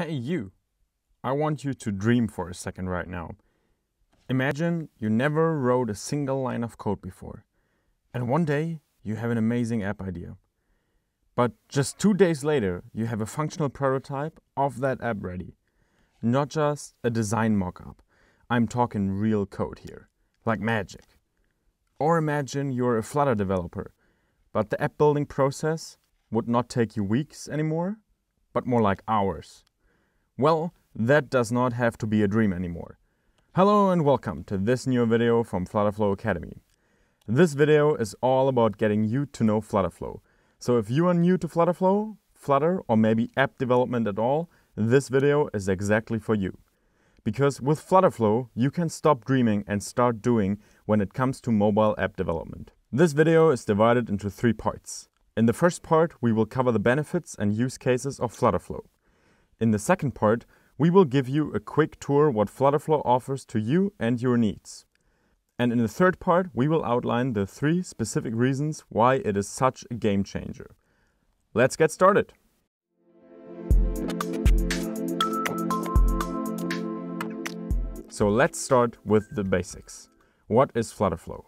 Hey, you. I want you to dream for a second right now. Imagine you never wrote a single line of code before, and one day you have an amazing app idea. But just two days later, you have a functional prototype of that app ready. Not just a design mockup. I'm talking real code here, like magic. Or imagine you're a Flutter developer, but the app building process would not take you weeks anymore, but more like hours. Well, that does not have to be a dream anymore. Hello and welcome to this new video from Flutterflow Academy. This video is all about getting you to know Flutterflow. So if you are new to Flutterflow, Flutter, or maybe app development at all, this video is exactly for you. Because with Flutterflow, you can stop dreaming and start doing when it comes to mobile app development. This video is divided into three parts. In the first part, we will cover the benefits and use cases of Flutterflow. In the second part, we will give you a quick tour what Flutterflow offers to you and your needs. And in the third part, we will outline the three specific reasons why it is such a game changer. Let's get started. So let's start with the basics. What is Flutterflow?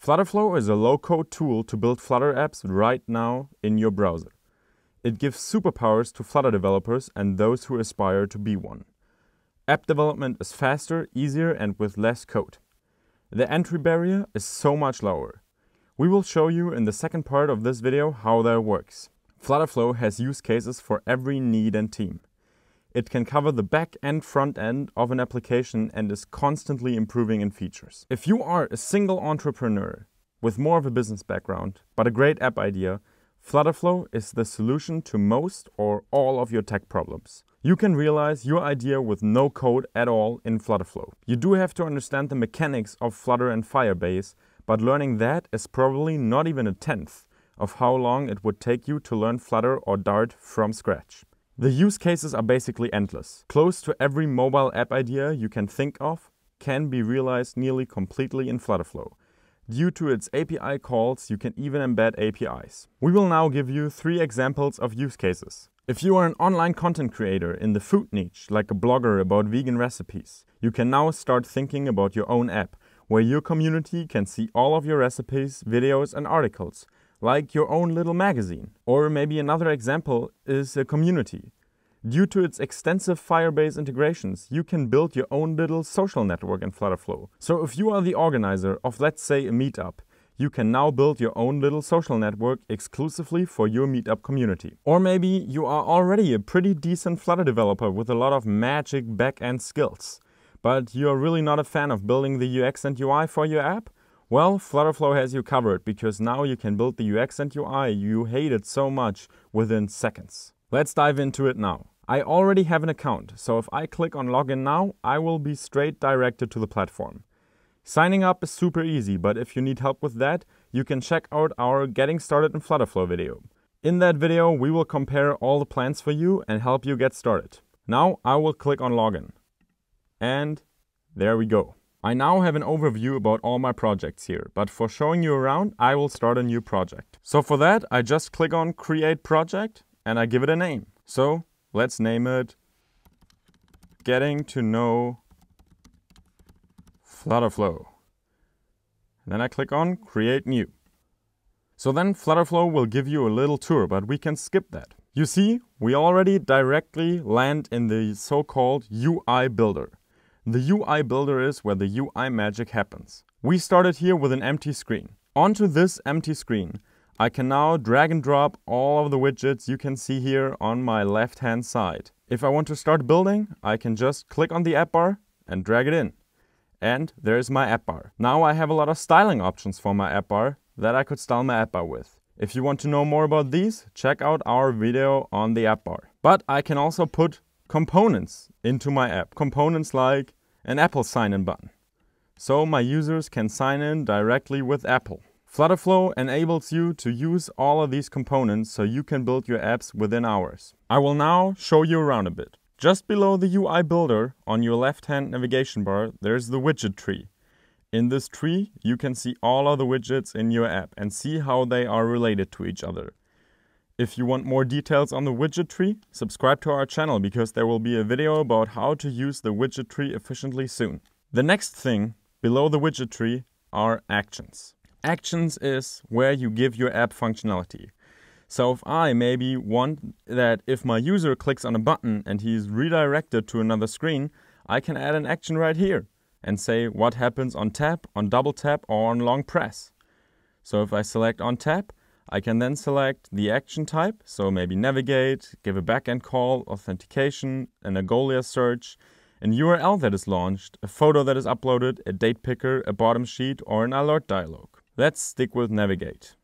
Flutterflow is a low-code tool to build Flutter apps right now in your browser. It gives superpowers to Flutter developers and those who aspire to be one. App development is faster, easier, and with less code. The entry barrier is so much lower. We will show you in the second part of this video how that works. Flutterflow has use cases for every need and team. It can cover the back and front end of an application and is constantly improving in features. If you are a single entrepreneur with more of a business background, but a great app idea, Flutterflow is the solution to most or all of your tech problems. You can realize your idea with no code at all in Flutterflow. You do have to understand the mechanics of Flutter and Firebase, but learning that is probably not even a tenth of how long it would take you to learn Flutter or Dart from scratch. The use cases are basically endless. Close to every mobile app idea you can think of can be realized nearly completely in Flutterflow. Due to its API calls, you can even embed APIs. We will now give you three examples of use cases. If you are an online content creator in the food niche, like a blogger about vegan recipes, you can now start thinking about your own app, where your community can see all of your recipes, videos, and articles, like your own little magazine. Or maybe another example is a community. Due to its extensive Firebase integrations, you can build your own little social network in Flutterflow. So if you are the organizer of, let's say, a meetup, you can now build your own little social network exclusively for your meetup community. Or maybe you are already a pretty decent Flutter developer with a lot of magic back-end skills, but you are really not a fan of building the UX and UI for your app? Well, Flutterflow has you covered because now you can build the UX and UI you hated so much within seconds. Let's dive into it now. I already have an account, so if I click on login now, I will be straight directed to the platform. Signing up is super easy, but if you need help with that, you can check out our Getting Started in Flutterflow video. In that video, we will compare all the plans for you and help you get started. Now I will click on login. And there we go. I now have an overview about all my projects here, but for showing you around, I will start a new project. So for that, I just click on Create Project and I give it a name. So Let's name it Getting to Know Flutterflow. then I click on Create New. So then Flutterflow will give you a little tour, but we can skip that. You see, we already directly land in the so-called UI Builder. The UI Builder is where the UI magic happens. We started here with an empty screen. Onto this empty screen, I can now drag and drop all of the widgets you can see here on my left hand side. If I want to start building, I can just click on the app bar and drag it in. And there's my app bar. Now I have a lot of styling options for my app bar that I could style my app bar with. If you want to know more about these, check out our video on the app bar. But I can also put components into my app. Components like an Apple sign-in button. So my users can sign in directly with Apple. Flutterflow enables you to use all of these components so you can build your apps within hours. I will now show you around a bit. Just below the UI builder on your left-hand navigation bar, there's the widget tree. In this tree, you can see all of the widgets in your app and see how they are related to each other. If you want more details on the widget tree, subscribe to our channel because there will be a video about how to use the widget tree efficiently soon. The next thing below the widget tree are actions. Actions is where you give your app functionality. So if I maybe want that if my user clicks on a button and he's redirected to another screen, I can add an action right here and say what happens on tap, on double tap, or on long press. So if I select on tap, I can then select the action type, so maybe navigate, give a backend call, authentication, an Algolia search, an URL that is launched, a photo that is uploaded, a date picker, a bottom sheet, or an alert dialog. Let's stick with navigate.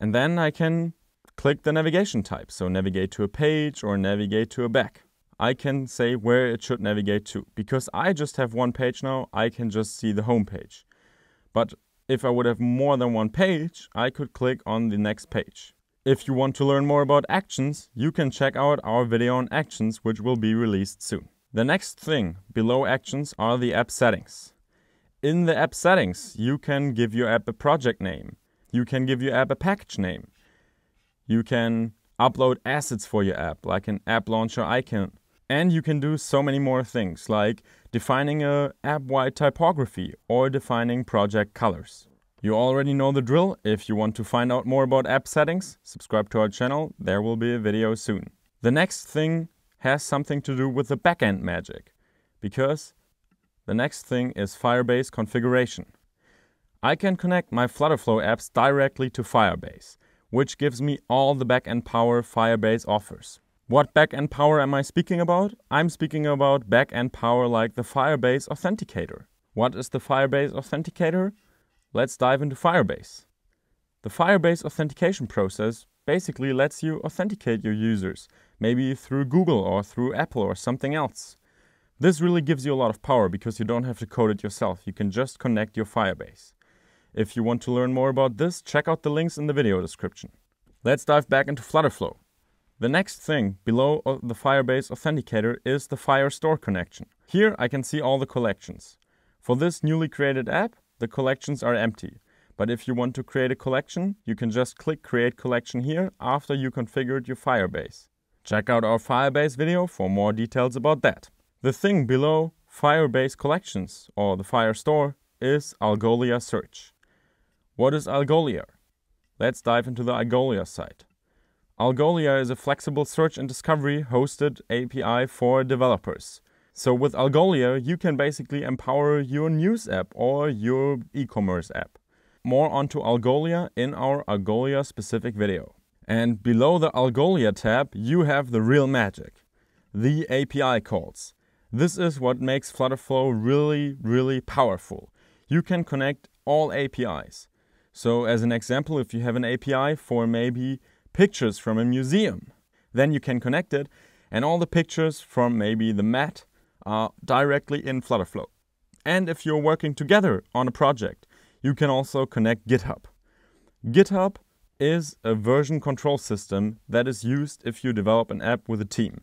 And then I can click the navigation type, so navigate to a page or navigate to a back. I can say where it should navigate to. Because I just have one page now, I can just see the home page. But if I would have more than one page, I could click on the next page. If you want to learn more about actions, you can check out our video on actions which will be released soon. The next thing below actions are the app settings. In the app settings, you can give your app a project name. You can give your app a package name. You can upload assets for your app, like an app launcher icon and you can do so many more things like defining a app-wide typography or defining project colors. You already know the drill. If you want to find out more about app settings, subscribe to our channel. There will be a video soon. The next thing has something to do with the backend magic because the next thing is Firebase configuration. I can connect my Flutterflow apps directly to Firebase, which gives me all the backend power Firebase offers. What backend power am I speaking about? I'm speaking about backend power like the Firebase Authenticator. What is the Firebase Authenticator? Let's dive into Firebase. The Firebase authentication process basically lets you authenticate your users, maybe through Google or through Apple or something else. This really gives you a lot of power because you don't have to code it yourself. You can just connect your Firebase. If you want to learn more about this, check out the links in the video description. Let's dive back into Flutterflow. The next thing below uh, the Firebase Authenticator is the Firestore connection. Here I can see all the collections. For this newly created app, the collections are empty. But if you want to create a collection, you can just click Create Collection here after you configured your Firebase. Check out our Firebase video for more details about that. The thing below Firebase Collections, or the Firestore, is Algolia Search. What is Algolia? Let's dive into the Algolia site. Algolia is a flexible search and discovery hosted API for developers. So with Algolia, you can basically empower your news app or your e-commerce app. More onto Algolia in our Algolia specific video. And below the Algolia tab, you have the real magic, the API calls. This is what makes Flutterflow really, really powerful. You can connect all APIs. So as an example, if you have an API for maybe pictures from a museum. Then you can connect it, and all the pictures from maybe the Met are directly in Flutterflow. And if you're working together on a project, you can also connect GitHub. GitHub is a version control system that is used if you develop an app with a team.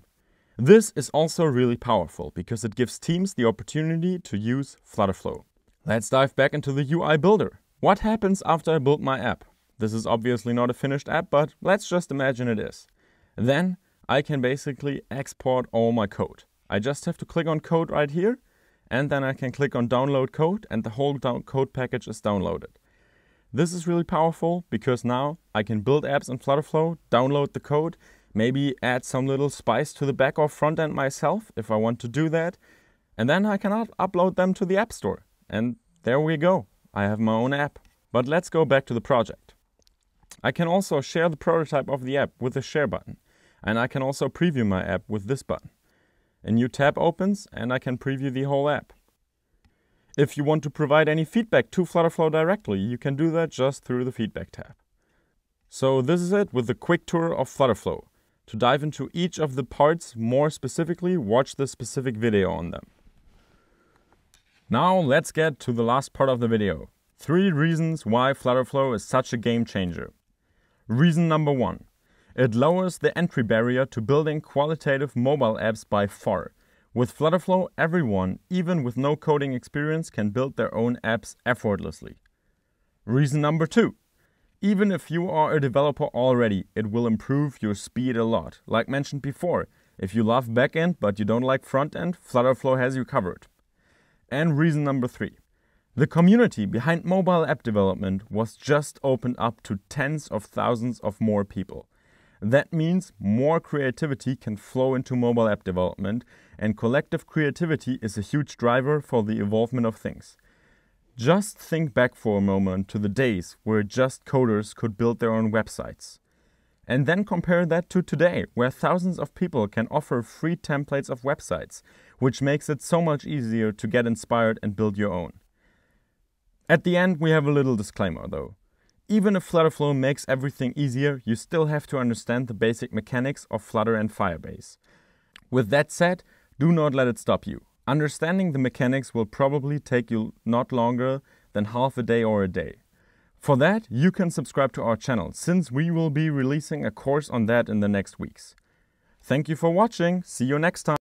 This is also really powerful because it gives teams the opportunity to use Flutterflow. Let's dive back into the UI builder. What happens after I build my app? This is obviously not a finished app, but let's just imagine it is. Then I can basically export all my code. I just have to click on code right here, and then I can click on download code, and the whole code package is downloaded. This is really powerful because now I can build apps in Flutterflow, download the code, maybe add some little spice to the back or front end myself if I want to do that, and then I can upload them to the App Store. And there we go. I have my own app. But let's go back to the project. I can also share the prototype of the app with the share button. And I can also preview my app with this button. A new tab opens and I can preview the whole app. If you want to provide any feedback to Flutterflow directly, you can do that just through the feedback tab. So this is it with the quick tour of Flutterflow. To dive into each of the parts more specifically, watch the specific video on them. Now let's get to the last part of the video. Three reasons why Flutterflow is such a game changer. Reason number one, it lowers the entry barrier to building qualitative mobile apps by far. With Flutterflow, everyone, even with no coding experience, can build their own apps effortlessly. Reason number two, Even if you are a developer already, it will improve your speed a lot. Like mentioned before, if you love backend but you don't like frontend, Flutterflow has you covered. And reason number three. The community behind mobile app development was just opened up to tens of thousands of more people. That means more creativity can flow into mobile app development, and collective creativity is a huge driver for the evolvement of things. Just think back for a moment to the days where just coders could build their own websites. And then compare that to today, where thousands of people can offer free templates of websites, which makes it so much easier to get inspired and build your own. At the end, we have a little disclaimer though. Even if Flutterflow makes everything easier, you still have to understand the basic mechanics of Flutter and Firebase. With that said, do not let it stop you. Understanding the mechanics will probably take you not longer than half a day or a day. For that, you can subscribe to our channel, since we will be releasing a course on that in the next weeks. Thank you for watching, see you next time!